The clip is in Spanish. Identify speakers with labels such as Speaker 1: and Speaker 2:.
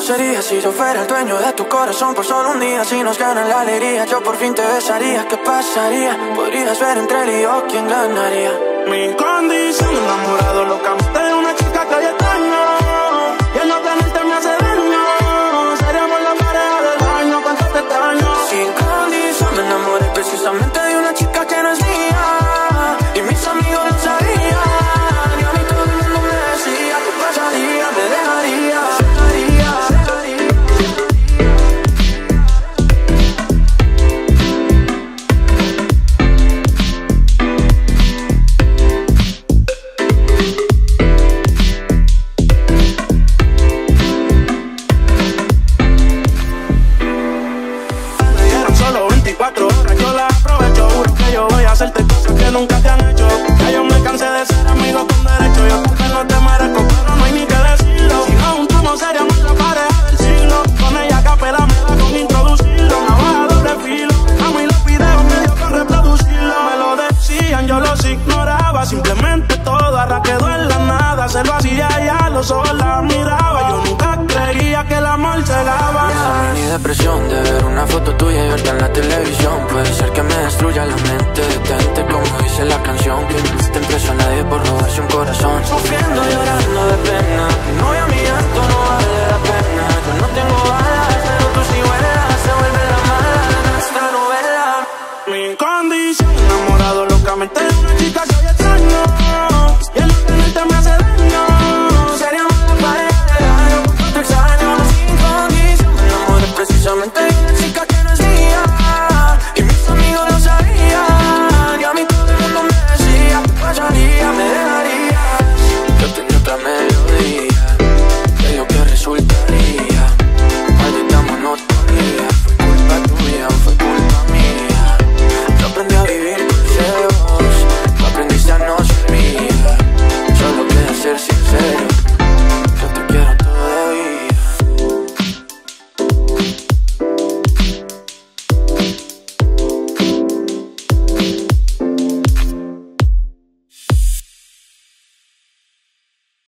Speaker 1: sería si yo fuera el dueño de tu corazón por solo un día? Si nos gana la alegría, yo por fin te besaría. ¿Qué pasaría? Podrías ver entre él y yo quién ganaría.
Speaker 2: Mi condición enamorado, locamente de una chica que hay extraño. Y el no tenerte me hace daño. Seríamos la pareja del año, cuánto te extraño.
Speaker 1: Sin condición me enamoré precisamente
Speaker 2: 24 horas, yo las aprovecho. Juro que yo voy a hacerte cosas que nunca te han hecho. Ya yo me cansé de ser amigo con derecho. Yo vez no te merezco, pero no hay ni que decirlo. Si nos juntamos, seríamos la pareja del siglo. Con ella capela me da con introducirlo. Navaja doble filo. A mí los videos me dio con reproducirlo. Me lo decían, yo los ignoraba. Simplemente todo ahora Que
Speaker 1: no impresiona nadie por robarse un corazón. Sufriendo, llorando de pena. No a llanto